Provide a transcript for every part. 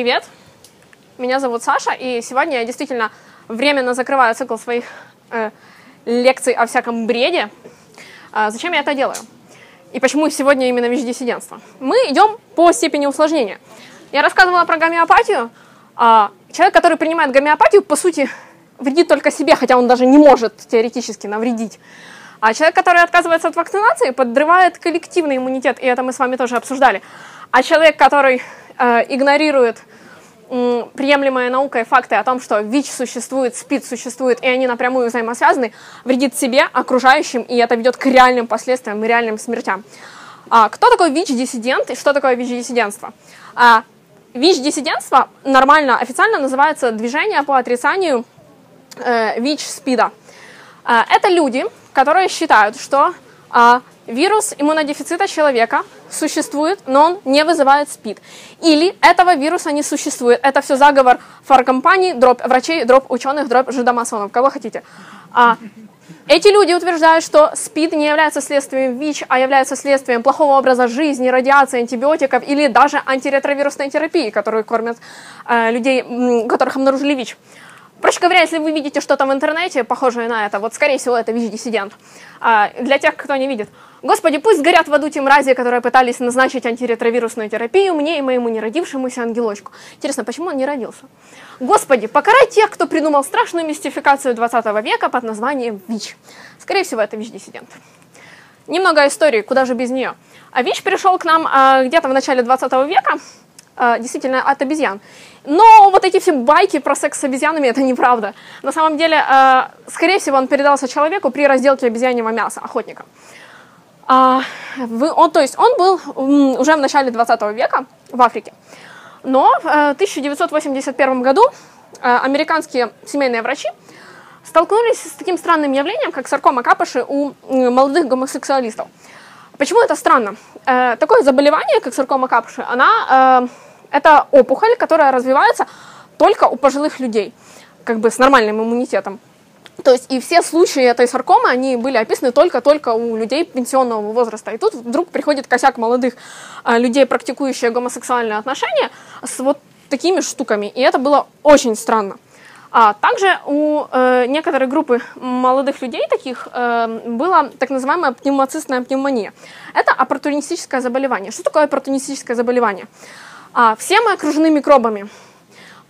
Привет, меня зовут Саша, и сегодня я действительно временно закрываю цикл своих э, лекций о всяком бреде. А зачем я это делаю? И почему сегодня именно ВИЧ-диссидентство? Мы идем по степени усложнения. Я рассказывала про гомеопатию. А человек, который принимает гомеопатию, по сути, вредит только себе, хотя он даже не может теоретически навредить. А человек, который отказывается от вакцинации, подрывает коллективный иммунитет, и это мы с вами тоже обсуждали. А человек, который игнорирует э, приемлемые наукой факты о том, что ВИЧ существует, СПИД существует, и они напрямую взаимосвязаны, вредит себе, окружающим, и это ведет к реальным последствиям и реальным смертям. А, кто такой ВИЧ-диссидент и что такое ВИЧ-диссидентство? А, ВИЧ-диссидентство нормально, официально называется движение по отрицанию э, ВИЧ-СПИДа. А, это люди, которые считают, что а, вирус иммунодефицита человека существует, но он не вызывает СПИД. Или этого вируса не существует. Это все заговор фаркомпаний, дробь врачей, дробь ученых, дробь жидомасонов, кого хотите. А, эти люди утверждают, что СПИД не является следствием ВИЧ, а является следствием плохого образа жизни, радиации, антибиотиков или даже антиретровирусной терапии, которую кормят э, людей, которых обнаружили ВИЧ. Проще говоря, если вы видите что-то в интернете, похожее на это, вот, скорее всего, это ВИЧ-диссидент. А, для тех, кто не видит. Господи, пусть горят в аду те мрази, которые пытались назначить антиретровирусную терапию мне и моему неродившемуся ангелочку. Интересно, почему он не родился? Господи, покарай тех, кто придумал страшную мистификацию 20 века под названием ВИЧ. Скорее всего, это ВИЧ-диссидент. Немного истории, куда же без нее. А ВИЧ пришел к нам а, где-то в начале 20 века, действительно, от обезьян. Но вот эти все байки про секс с обезьянами это неправда. На самом деле, э, скорее всего, он передался человеку при разделке обезьяньего мяса, охотника. А, он, то есть он был уже в начале 20 века в Африке. Но в 1981 году э, американские семейные врачи столкнулись с таким странным явлением, как саркома капыши у молодых гомосексуалистов. Почему это странно? Э, такое заболевание, как саркома капыши, она это опухоль, которая развивается только у пожилых людей, как бы с нормальным иммунитетом. То есть и все случаи этой саркомы, они были описаны только-только у людей пенсионного возраста. И тут вдруг приходит косяк молодых э, людей, практикующих гомосексуальные отношения, с вот такими штуками. И это было очень странно. А также у э, некоторой группы молодых людей таких э, была так называемая пневмоцистная пневмония. Это оппортунистическое заболевание. Что такое оппортунистическое заболевание? А, все мы окружены микробами.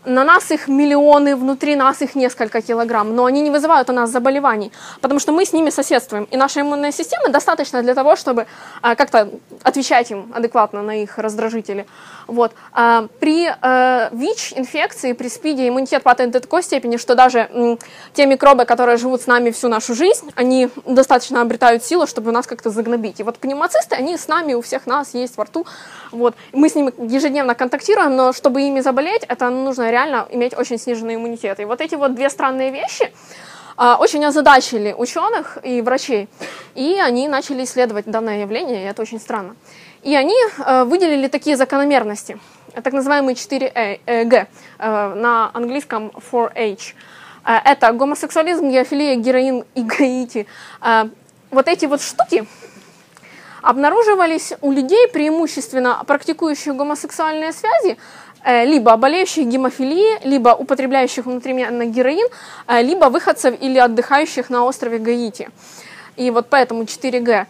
На нас их миллионы, внутри нас их несколько килограмм, но они не вызывают у нас заболеваний, потому что мы с ними соседствуем. И наша иммунная система достаточно для того, чтобы а, как-то отвечать им адекватно на их раздражители. Вот. А, при а, ВИЧ-инфекции, при СПИДе иммунитет падает до такой степени, что даже м, те микробы, которые живут с нами всю нашу жизнь, они достаточно обретают силу, чтобы нас как-то загнобить. И вот пневмоцисты, они с нами, у всех нас есть во рту. Вот. Мы с ними ежедневно контактируем, но чтобы ими заболеть, это нужно реально иметь очень сниженный иммунитет. И вот эти вот две странные вещи, а, очень озадачили ученых и врачей, и они начали исследовать данное явление, и это очень странно. И они э, выделили такие закономерности, так называемые 4G, э, на английском 4H. Э, это гомосексуализм, геофилия, героин и гаити. Вот эти вот штуки обнаруживались у людей, преимущественно практикующих гомосексуальные связи, либо болеющих гемофилией, либо употребляющих внутривенно героин, либо выходцев или отдыхающих на острове Гаити. И вот поэтому 4G.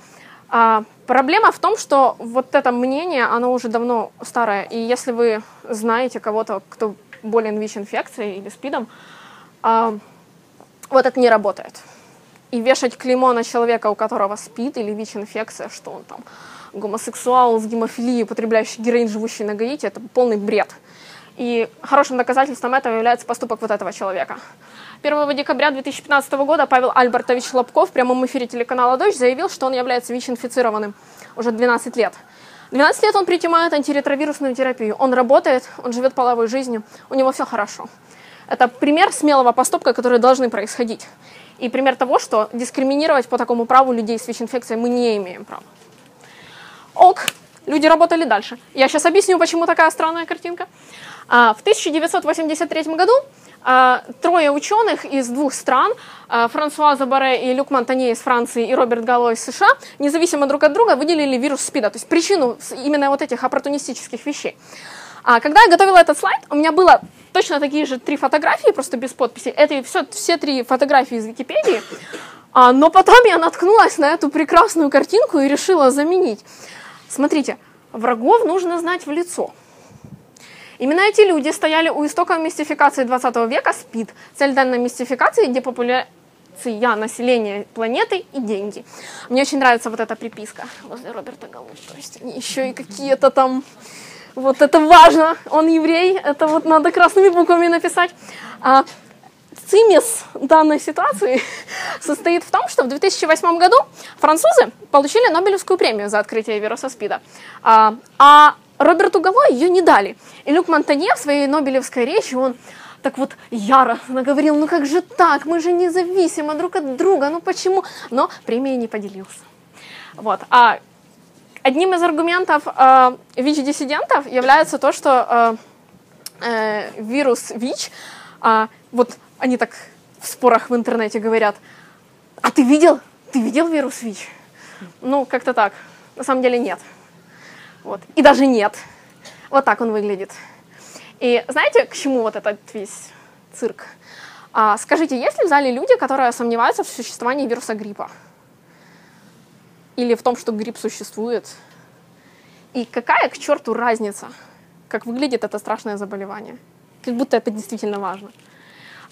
А, проблема в том, что вот это мнение, оно уже давно старое, и если вы знаете кого-то, кто болен ВИЧ-инфекцией или СПИДом, а, вот это не работает. И вешать клеймо на человека, у которого СПИД или ВИЧ-инфекция, что он там гомосексуал с гемофилией, употребляющий героин, живущий на Гаити, это полный бред. И хорошим доказательством этого является поступок вот этого человека. 1 декабря 2015 года Павел Альбертович Лобков в прямом эфире телеканала «Дождь» заявил, что он является ВИЧ-инфицированным уже 12 лет. 12 лет он принимает антиретровирусную терапию. Он работает, он живет половой жизнью, у него все хорошо. Это пример смелого поступка, который должны происходить. И пример того, что дискриминировать по такому праву людей с ВИЧ-инфекцией мы не имеем права. Ок, люди работали дальше. Я сейчас объясню, почему такая странная картинка. А, в 1983 году а, трое ученых из двух стран, а, Франсуа Забаре и Люк Монтанье из Франции и Роберт Галло из США, независимо друг от друга выделили вирус СПИДа, то есть причину именно вот этих оппортунистических вещей. А когда я готовила этот слайд, у меня было точно такие же три фотографии, просто без подписи. Это все, все три фотографии из Википедии. А, но потом я наткнулась на эту прекрасную картинку и решила заменить. Смотрите, врагов нужно знать в лицо. Именно эти люди стояли у истоков мистификации 20 века СПИД. Цель данной мистификации – депопуляция населения планеты и деньги. Мне очень нравится вот эта приписка возле Роберта Галу. То есть они еще и какие-то там... Вот это важно, он еврей, это вот надо красными буквами написать. А, цимис данной ситуации состоит в том, что в 2008 году французы получили Нобелевскую премию за открытие вируса СПИДа. А, а Роберту Гало ее не дали. И Люк Монтанье в своей Нобелевской речи, он так вот яростно говорил, ну как же так, мы же независимы друг от друга, ну почему? Но премией не поделился. Вот. А одним из аргументов э, ВИЧ-диссидентов является то, что э, э, вирус ВИЧ, э, вот они так в спорах в интернете говорят, а ты видел? Ты видел вирус ВИЧ? Ну, как-то так. На самом деле нет. Вот. И даже нет. Вот так он выглядит. И знаете, к чему вот этот весь цирк? А, скажите, есть ли в зале люди, которые сомневаются в существовании вируса гриппа? Или в том, что грипп существует? И какая к черту разница, как выглядит это страшное заболевание? Как будто это действительно важно.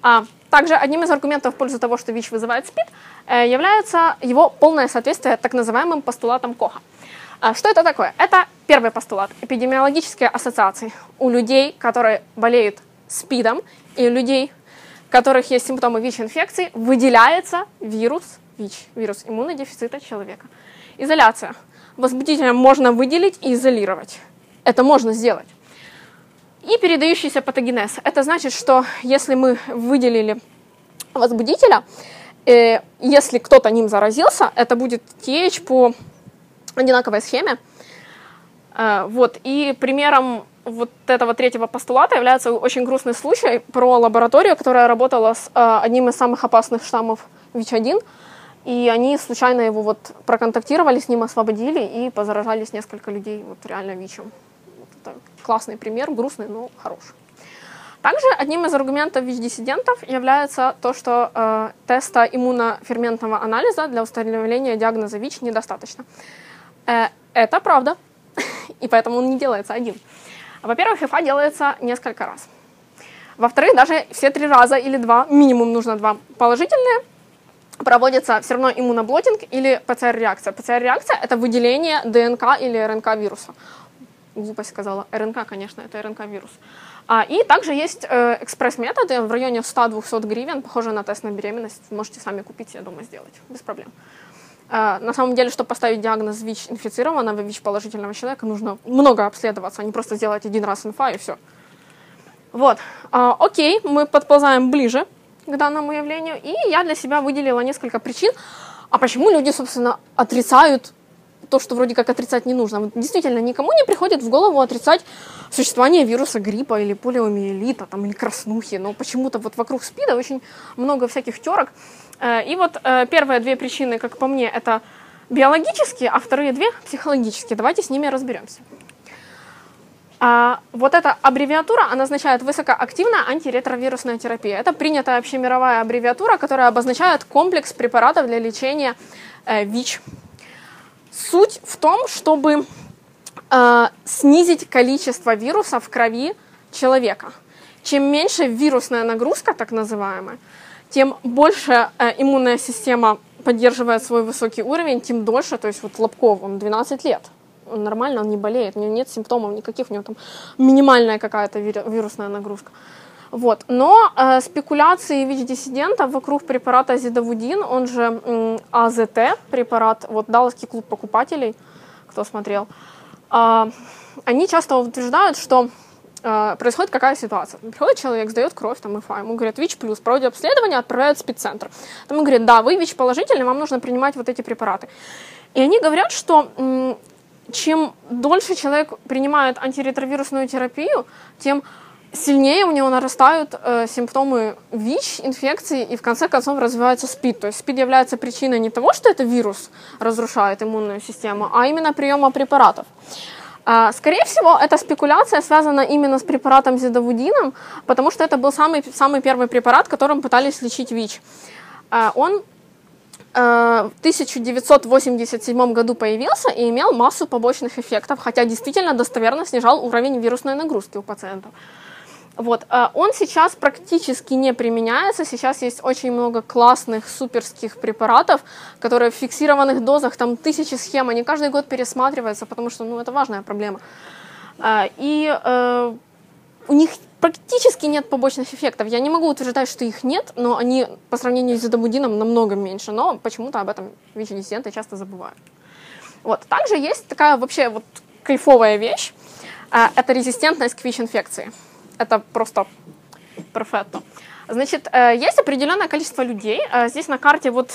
А, также одним из аргументов в пользу того, что ВИЧ вызывает СПИД, э, является его полное соответствие так называемым постулатам Коха. А что это такое? Это первый постулат. Эпидемиологические ассоциации. У людей, которые болеют СПИДом, и у людей, у которых есть симптомы ВИЧ-инфекции, выделяется вирус ВИЧ, вирус иммунодефицита человека. Изоляция. Возбудителя можно выделить и изолировать. Это можно сделать. И передающийся патогенез. Это значит, что если мы выделили возбудителя, э, если кто-то ним заразился, это будет течь по одинаковой схеме. Э, вот. И примером вот этого третьего постулата является очень грустный случай про лабораторию, которая работала с э, одним из самых опасных штаммов ВИЧ-1. И они случайно его вот проконтактировали, с ним освободили и позаражались несколько людей вот реально ВИЧем. Классный пример, грустный, но хороший. Также одним из аргументов ВИЧ-диссидентов является то, что э, теста иммуноферментного анализа для установления диагноза ВИЧ недостаточно. Э, это правда, и поэтому он не делается один. Во-первых, ИФА делается несколько раз. Во-вторых, даже все три раза или два, минимум нужно два положительные, проводится все равно иммуноблотинг или ПЦР-реакция. ПЦР-реакция – это выделение ДНК или РНК вируса. Глупость сказала. РНК, конечно, это РНК-вирус. А, и также есть э, экспресс-методы в районе 100-200 гривен, похожие на тест на беременность. Можете сами купить, я дома сделать, без проблем. А, на самом деле, чтобы поставить диагноз ВИЧ инфицированного, ВИЧ положительного человека, нужно много обследоваться, а не просто сделать один раз инфа и все. Вот. А, окей, мы подползаем ближе к данному явлению, и я для себя выделила несколько причин, а почему люди, собственно, отрицают то, что вроде как отрицать не нужно. Действительно, никому не приходит в голову отрицать существование вируса гриппа или полиомиелита, там, или краснухи, но почему-то вот вокруг СПИДа очень много всяких терок. Э, и вот э, первые две причины, как по мне, это биологические, а вторые две психологические. Давайте с ними разберемся. А вот эта аббревиатура, она означает высокоактивная антиретровирусная терапия. Это принятая общемировая аббревиатура, которая обозначает комплекс препаратов для лечения э, ВИЧ. Суть в том, чтобы э, снизить количество вируса в крови человека. Чем меньше вирусная нагрузка, так называемая, тем больше э, иммунная система поддерживает свой высокий уровень, тем дольше, то есть вот Лобков, он 12 лет, он нормально, он не болеет, у него нет симптомов никаких, у него там минимальная какая-то вирусная нагрузка. Вот. Но э, спекуляции ВИЧ-диссидентов вокруг препарата Зидовудин, он же э, АЗТ препарат, вот Далласский клуб покупателей, кто смотрел, э, они часто утверждают, что э, происходит какая ситуация. Приходит человек, сдает кровь, там, ИФА, ему говорят ВИЧ+, плюс, проводят обследование, отправляют в спеццентр. Там ему говорят, да, вы ВИЧ положительный, вам нужно принимать вот эти препараты. И они говорят, что м, чем дольше человек принимает антиретровирусную терапию, тем сильнее у него нарастают э, симптомы ВИЧ, инфекции, и в конце концов развивается СПИД. То есть СПИД является причиной не того, что это вирус разрушает иммунную систему, а именно приема препаратов. А, скорее всего, эта спекуляция связана именно с препаратом зидовудином, потому что это был самый, самый первый препарат, которым пытались лечить ВИЧ. А, он в 1987 году появился и имел массу побочных эффектов, хотя действительно достоверно снижал уровень вирусной нагрузки у пациентов. Вот. Он сейчас практически не применяется. Сейчас есть очень много классных, суперских препаратов, которые в фиксированных дозах, там тысячи схем, они каждый год пересматриваются, потому что ну, это важная проблема. И э, у них практически нет побочных эффектов. Я не могу утверждать, что их нет, но они по сравнению с зидобудином намного меньше. Но почему-то об этом ВИЧ-диссиденты часто забывают. Вот. Также есть такая вообще вот кайфовая вещь. Это резистентность к ВИЧ-инфекции. Это просто перфетто. Значит, э, есть определенное количество людей. Э, здесь на карте вот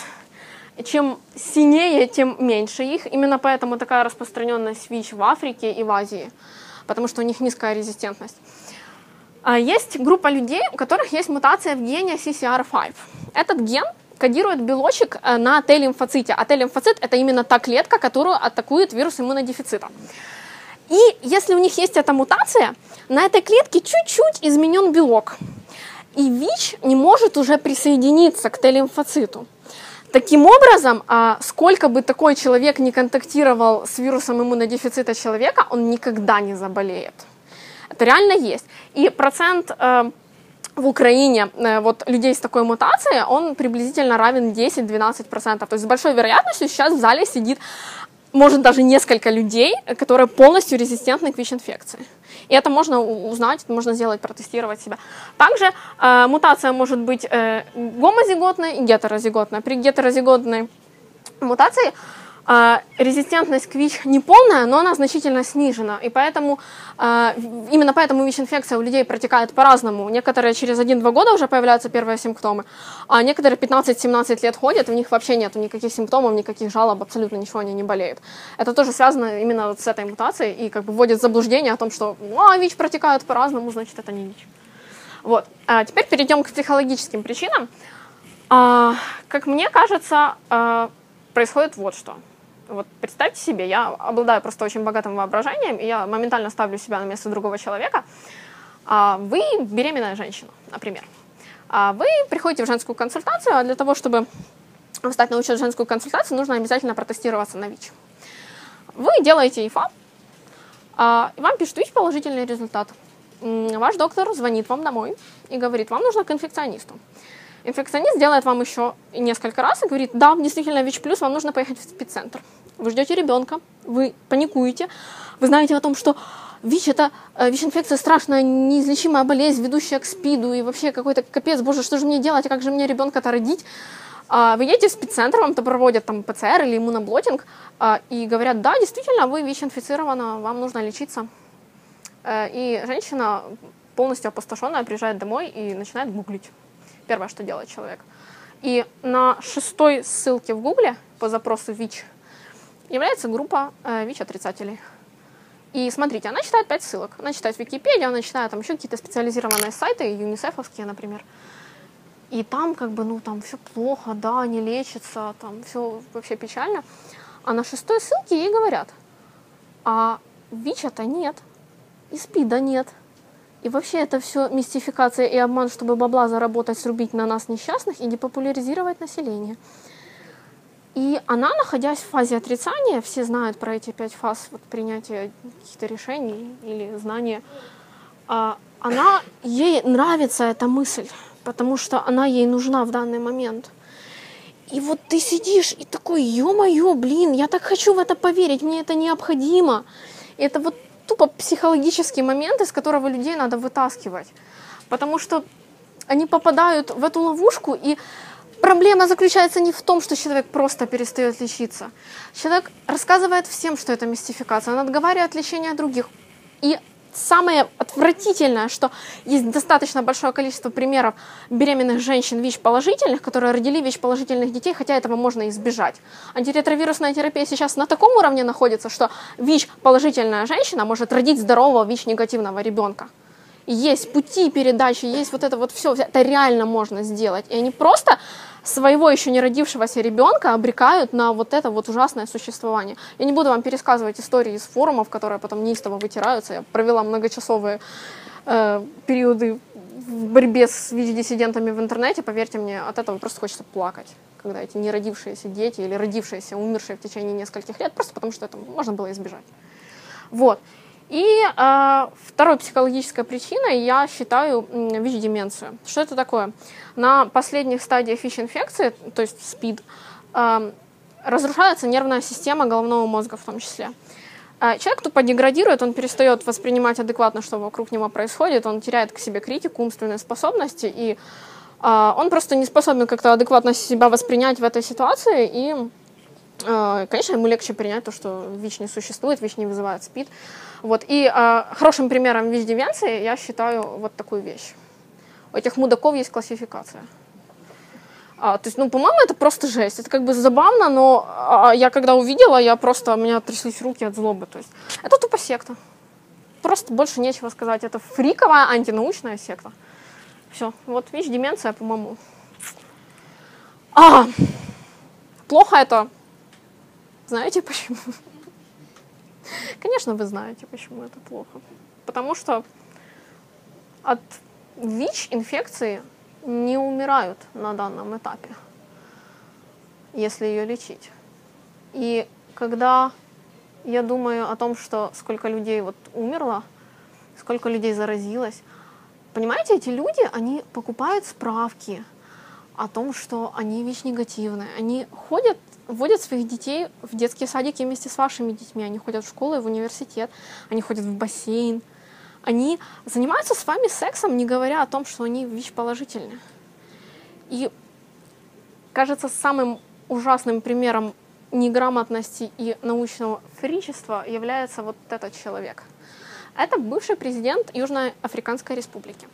чем синее, тем меньше их. Именно поэтому такая распространенность ВИЧ в Африке и в Азии, потому что у них низкая резистентность. А есть группа людей, у которых есть мутация в гене CCR5. Этот ген кодирует белочек э, на Т-лимфоците, а Т-лимфоцит это именно та клетка, которую атакует вирус иммунодефицита. И если у них есть эта мутация, на этой клетке чуть-чуть изменен белок. И ВИЧ не может уже присоединиться к Т-лимфоциту. Таким образом, а, сколько бы такой человек не контактировал с вирусом иммунодефицита человека, он никогда не заболеет. Это реально есть. И процент э, в Украине э, вот, людей с такой мутацией, он приблизительно равен 10-12%. То есть с большой вероятностью сейчас в зале сидит может даже несколько людей, которые полностью резистентны к ВИЧ-инфекции. И это можно узнать, можно сделать, протестировать себя. Также э, мутация может быть э, гомозиготной и гетерозиготной. При гетерозиготной мутации резистентность к ВИЧ не полная, но она значительно снижена. И поэтому, а, именно поэтому ВИЧ-инфекция у людей протекает по-разному. Некоторые через 1-2 года уже появляются первые симптомы, а некоторые 15-17 лет ходят, у них вообще нет никаких симптомов, никаких жалоб, абсолютно ничего, они не болеют. Это тоже связано именно вот с этой мутацией и как бы вводит заблуждение о том, что а, ВИЧ протекают по-разному, значит, это не ВИЧ. Вот. А теперь перейдем к психологическим причинам. А, как мне кажется, а, происходит вот что. Вот представьте себе, я обладаю просто очень богатым воображением, и я моментально ставлю себя на место другого человека. А вы беременная женщина, например. А вы приходите в женскую консультацию, а для того, чтобы встать на учет женскую консультацию, нужно обязательно протестироваться на ВИЧ. Вы делаете ИФА, а, и вам пишут ВИЧ положительный результат. Ваш доктор звонит вам домой и говорит, вам нужно к инфекционисту. Инфекционист делает вам еще несколько раз и говорит, да, действительно ВИЧ+, плюс, вам нужно поехать в спеццентр. Вы ждете ребенка, вы паникуете, вы знаете о том, что ВИЧ это э, ВИЧ-инфекция страшная, неизлечимая болезнь, ведущая к СПИДу, и вообще какой-то капец, боже, что же мне делать, как же мне ребенка-то родить? А, вы едете в спеццентр, вам-то проводят там ПЦР или иммуноблотинг, а, и говорят, да, действительно, вы ВИЧ-инфицирована, вам нужно лечиться. Э, и женщина полностью опустошенная приезжает домой и начинает гуглить. Первое, что делает человек. И на шестой ссылке в Гугле по запросу ВИЧ является группа э, ВИЧ-отрицателей. И смотрите, она читает пять ссылок. Она читает Википедию, она читает там еще какие-то специализированные сайты, юнисефовские, например. И там как бы, ну, там все плохо, да, не лечится, там все вообще печально. А на шестой ссылке ей говорят, а ВИЧа-то нет, и СПИДа нет – и вообще это все мистификация и обман, чтобы бабла заработать, срубить на нас несчастных и депопуляризировать население. И она, находясь в фазе отрицания, все знают про эти пять фаз вот, принятия каких-то решений или знания, а, она, ей нравится эта мысль, потому что она ей нужна в данный момент. И вот ты сидишь и такой, ё-моё, блин, я так хочу в это поверить, мне это необходимо. И это вот тупо психологический момент, из которого людей надо вытаскивать. Потому что они попадают в эту ловушку, и проблема заключается не в том, что человек просто перестает лечиться. Человек рассказывает всем, что это мистификация, он отговаривает лечение других. И самое отвратительное, что есть достаточно большое количество примеров беременных женщин ВИЧ-положительных, которые родили ВИЧ-положительных детей, хотя этого можно избежать. Антиретровирусная терапия сейчас на таком уровне находится, что ВИЧ-положительная женщина может родить здорового ВИЧ-негативного ребенка. есть пути передачи, есть вот это вот все, это реально можно сделать. И они просто своего еще не родившегося ребенка обрекают на вот это вот ужасное существование. Я не буду вам пересказывать истории из форумов, которые потом неистово вытираются. Я провела многочасовые э, периоды в борьбе с ВИЧ-диссидентами в интернете, поверьте мне, от этого просто хочется плакать, когда эти неродившиеся дети или родившиеся, умершие в течение нескольких лет, просто потому что это можно было избежать. Вот. И э, второй психологической причиной я считаю ВИЧ-деменцию. Что это такое? На последних стадиях ВИЧ-инфекции, то есть СПИД, э, разрушается нервная система головного мозга в том числе. Э, человек тупо деградирует, он перестает воспринимать адекватно, что вокруг него происходит, он теряет к себе критику, умственные способности, и э, он просто не способен как-то адекватно себя воспринять в этой ситуации, и, э, конечно, ему легче принять то, что ВИЧ не существует, ВИЧ не вызывает СПИД. Вот. И э, хорошим примером ВИЧ-девенции я считаю вот такую вещь. У этих мудаков есть классификация. А, то есть, ну, по-моему, это просто жесть. Это как бы забавно, но а, я когда увидела, я просто, у меня тряслись руки от злобы. То есть, это тупо секта. Просто больше нечего сказать. Это фриковая антинаучная секта. Все. Вот, видишь, деменция, по-моему. А, плохо это. Знаете почему? Конечно, вы знаете, почему это плохо. Потому что от ВИЧ-инфекции не умирают на данном этапе, если ее лечить. И когда я думаю о том, что сколько людей вот умерло, сколько людей заразилось, понимаете, эти люди, они покупают справки о том, что они ВИЧ-негативные. Они ходят вводят своих детей в детские садики вместе с вашими детьми. Они ходят в школу и в университет, они ходят в бассейн. Они занимаются с вами сексом, не говоря о том, что они ВИЧ-положительны. И кажется, самым ужасным примером неграмотности и научного фричества является вот этот человек. Это бывший президент Южной Африканской Республики.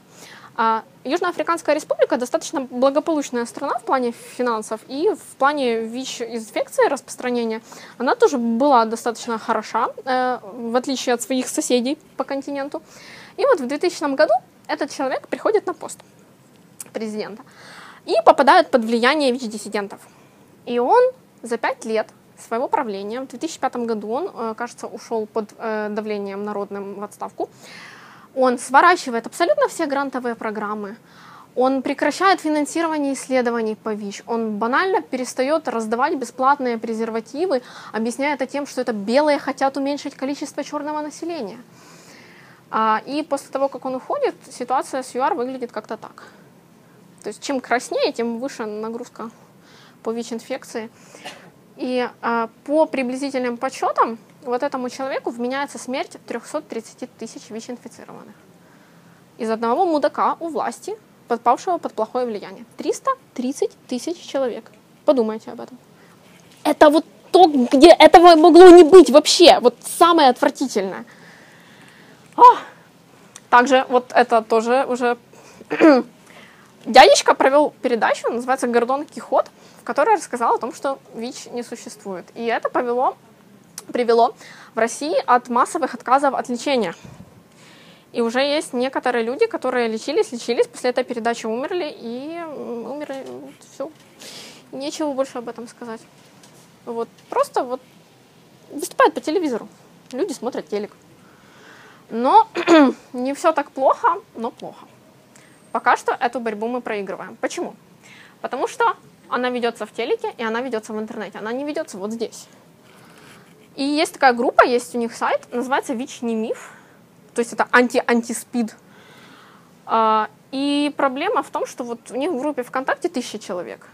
А Южноафриканская республика достаточно благополучная страна в плане финансов и в плане ВИЧ-инфекции распространения. Она тоже была достаточно хороша, э, в отличие от своих соседей по континенту. И вот в 2000 году этот человек приходит на пост президента и попадает под влияние ВИЧ-диссидентов. И он за пять лет своего правления, в 2005 году он, э, кажется, ушел под э, давлением народным в отставку, он сворачивает абсолютно все грантовые программы, он прекращает финансирование исследований по ВИЧ, он банально перестает раздавать бесплатные презервативы, объясняя это тем, что это белые хотят уменьшить количество черного населения. А, и после того, как он уходит, ситуация с ЮАР выглядит как-то так. То есть чем краснее, тем выше нагрузка по ВИЧ-инфекции. И а, по приблизительным подсчетам, вот этому человеку вменяется смерть 330 тысяч ВИЧ-инфицированных. Из одного мудака у власти, подпавшего под плохое влияние. 330 тысяч человек. Подумайте об этом. Это вот то, где этого могло не быть вообще. Вот самое отвратительное. О! Также вот это тоже уже... Дядечка провел передачу, называется «Гордон Кихот», в которой рассказал о том, что ВИЧ не существует. И это повело привело в России от массовых отказов от лечения. И уже есть некоторые люди, которые лечились, лечились, после этой передачи умерли и умерли. Все. Нечего больше об этом сказать. Вот. Просто вот выступают по телевизору. Люди смотрят телек. Но не все так плохо, но плохо. Пока что эту борьбу мы проигрываем. Почему? Потому что она ведется в телеке и она ведется в интернете. Она не ведется вот здесь. И есть такая группа, есть у них сайт, называется ВИЧ не миф, то есть это анти-антиспид. А, и проблема в том, что вот у них в группе ВКонтакте тысяча человек,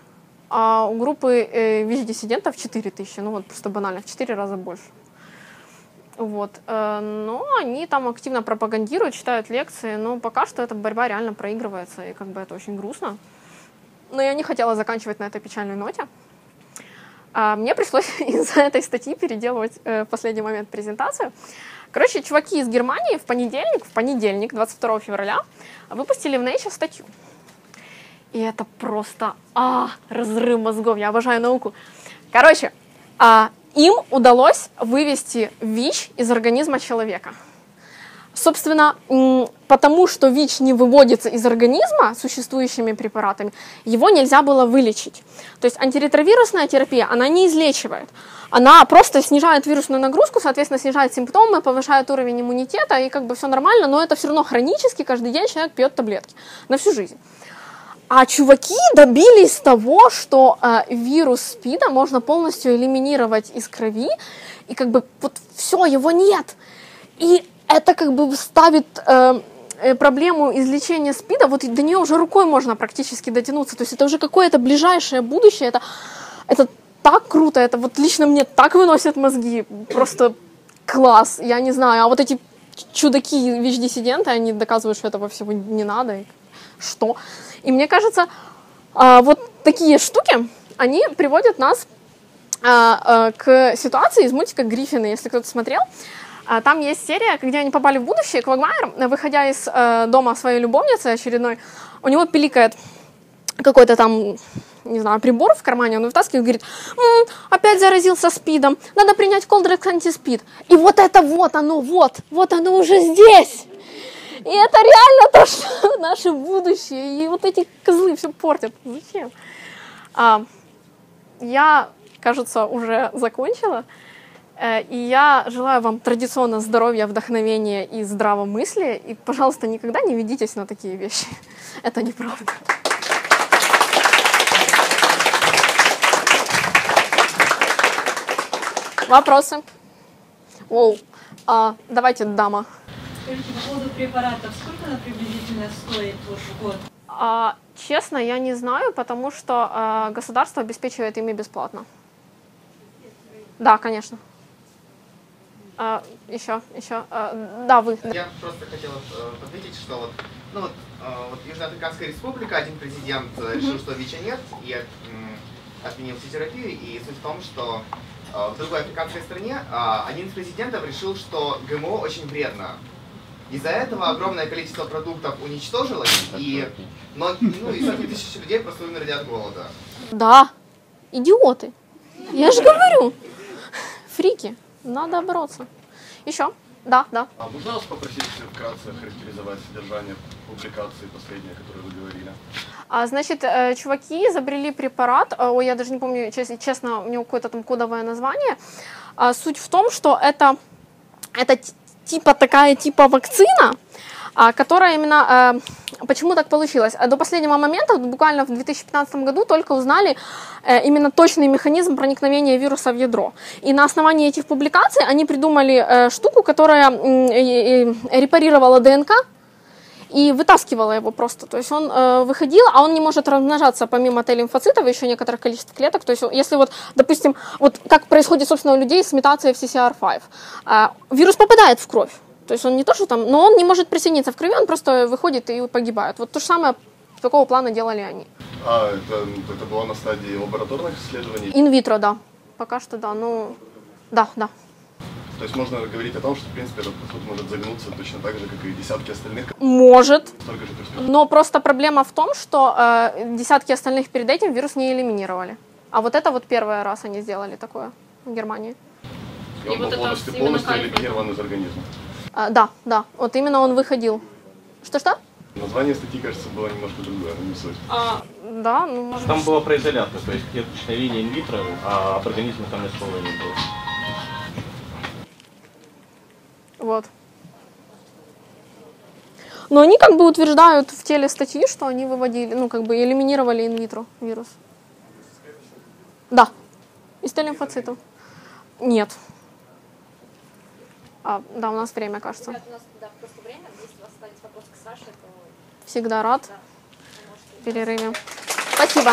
а у группы э, ВИЧ-диссидентов 4 тысячи, ну вот просто банально, в 4 раза больше. Вот. Э, но они там активно пропагандируют, читают лекции, но пока что эта борьба реально проигрывается, и как бы это очень грустно. Но я не хотела заканчивать на этой печальной ноте. А мне пришлось из-за этой статьи переделывать э, в последний момент презентацию. Короче, чуваки из Германии в понедельник, в понедельник, 22 февраля, выпустили в Nature статью. И это просто а, разрыв мозгов. Я обожаю науку. Короче, а, им удалось вывести ВИЧ из организма человека. Собственно, потому что ВИЧ не выводится из организма существующими препаратами, его нельзя было вылечить. То есть антиретровирусная терапия, она не излечивает. Она просто снижает вирусную нагрузку, соответственно, снижает симптомы, повышает уровень иммунитета, и как бы все нормально, но это все равно хронически, каждый день человек пьет таблетки на всю жизнь. А чуваки добились того, что э, вирус СПИДа можно полностью элиминировать из крови, и как бы вот все, его нет. И это как бы ставит э, э, проблему излечения СПИДа, вот до нее уже рукой можно практически дотянуться. То есть это уже какое-то ближайшее будущее, это, это так круто, это вот лично мне так выносят мозги, просто класс, я не знаю. А вот эти чудаки ВИЧ-диссиденты, они доказывают, что этого всего не надо. И что? И мне кажется, а, вот такие штуки, они приводят нас а, а, к ситуации из мультика Гриффины, если кто-то смотрел. А, Там есть серия, где они попали в будущее. Квагмайер, выходя из э, дома своей любовницы очередной, у него пиликает какой-то там, не знаю, прибор в кармане, он вытаскивает и говорит, «М, опять заразился спидом, надо принять колдрекс антиспид. И вот это вот оно, вот, вот оно уже здесь. И это реально то, что наше будущее. И вот эти козлы все портят. Зачем? А, я, кажется, уже закончила. Э, И я желаю вам традиционно здоровья, вдохновения и здравомыслия. И, пожалуйста, никогда не ведитесь на такие вещи. Это неправда. Вопросы? Оу. А, давайте, дама. Скажите, по поводу препаратов, сколько она приблизительно стоит вот в год? А, честно, я не знаю, потому что а, государство обеспечивает ими бесплатно. Да, конечно. А, еще, еще. а, да, вы. Я просто хотел э, подметить, что вот, ну вот, э, вот Южноафриканская республика, один президент э, решил, что ВИЧа нет, и отменил всю терапию, и суть в том, что в другой африканской стране один из президентов решил, что ГМО очень вредно. Из-за этого огромное количество продуктов уничтожилось, и, но, ну, и сотни тысяч людей просто умерли от голода. Да. Идиоты. Я же говорю. Фрики. Надо бороться. Еще? Да, да. А можно вас попросить вкратце характеризовать содержание публикации последней, о которой вы говорили? А, значит, э, чуваки изобрели препарат, э, ой, я даже не помню, честно, честно у него какое-то там кодовое название. А, Суть в том, что это, это типа такая типа вакцина, которая именно... э, Почему так получилось? А До последнего момента, буквально в 2015 году, только узнали э, именно точный механизм проникновения вируса в ядро. И на основании этих публикаций они придумали э, штуку, которая э, э, репарировала ДНК, и вытаскивала его просто. То есть он э, выходил, а он не может размножаться помимо Т-лимфоцитов, еще некоторых количеств клеток. То есть если вот, допустим, вот как происходит, собственно, у людей с метацией в CCR5, э, вирус попадает в кровь. То есть он не то, что там, но он не может присоединиться в крови, он просто выходит и погибает. Вот то же самое такого плана делали они. А, это, это было на стадии лабораторных исследований? Инвитро, да. Пока что да, ну, да, да. То есть можно говорить о том, что, в принципе, этот подход может загнуться точно так же, как и десятки остальных, Может, столько же перспектив. Но просто проблема в том, что э, десятки остальных перед этим вирус не элиминировали. А вот это вот первый раз они сделали такое в Германии. И он вот был полностью, полностью элиминирован из организма. А, да, да, вот именно он выходил. Что-что? Название статьи, кажется, было немножко другое, но не суть. А, да, ну, может Там было про изоляцию, то есть клеточная линия инвитро, а об организме там ни слова не было. Вот. Но они как бы утверждают в теле статьи, что они выводили, ну, как бы элиминировали инвитро вирус. Да. Из Т-лимфоцитов. Нет. А, да, у нас время, кажется. Ребят, у нас да, просто время. Если у вас останется вопрос к Саше, то Всегда рад. да, в перерыве. Спасибо.